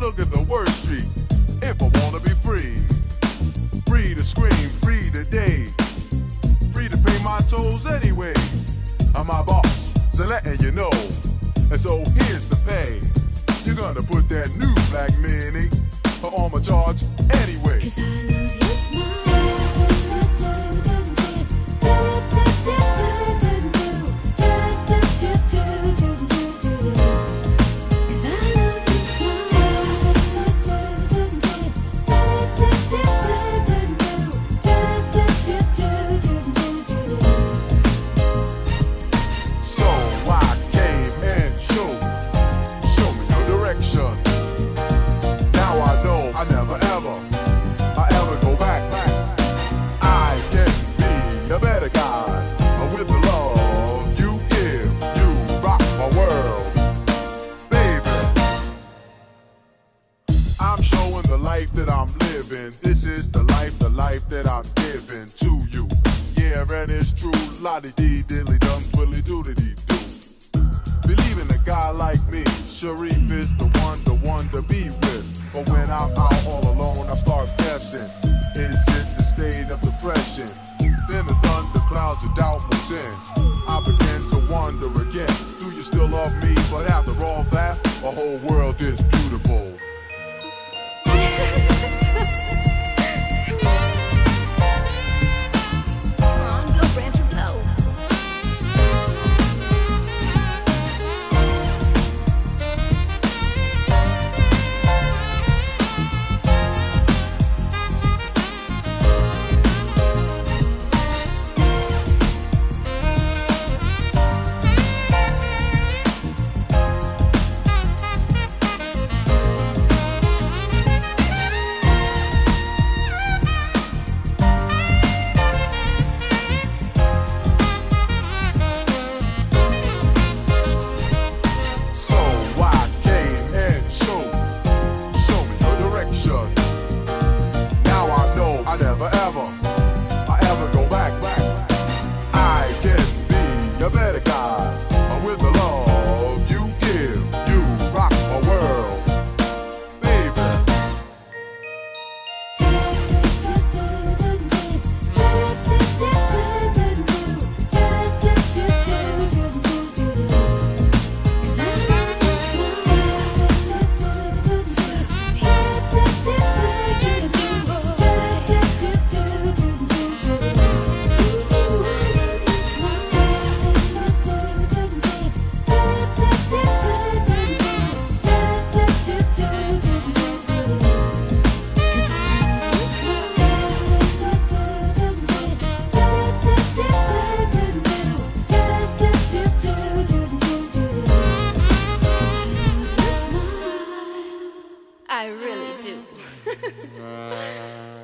look. At the word street. If I wanna be free, free to scream, free today, free to pay my tolls anyway. I'm my boss, so letting you know. And so here's the pay. You're gonna put that new black mini on my charge anyway. So direction. Now I know I never ever, I ever go back. I can be a better guy with the love you give. You rock my world, baby. I'm showing the life that I'm living. This is the life, the life that I'm giving to you. Yeah, and it's true. Lottie dee diddly dum twiddly doodly doo. Believe in a guy like me. Sharif to be with. But when I'm out all alone, I start guessing. Is it the state of depression? Then the thunder clouds of doubt moves in. I begin to wonder again. Do you still love me? But after all that, the whole world is beautiful. I really do. Uh,